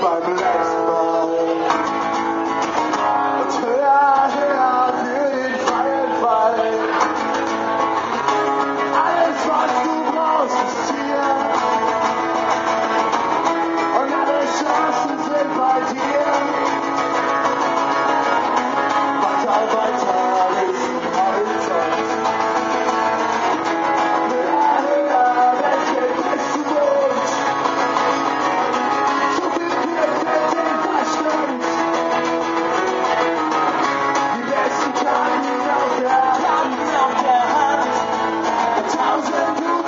Bible Angel.